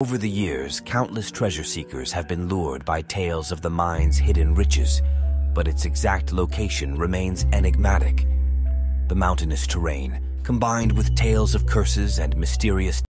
Over the years, countless treasure seekers have been lured by tales of the mine's hidden riches, but its exact location remains enigmatic. The mountainous terrain, combined with tales of curses and mysterious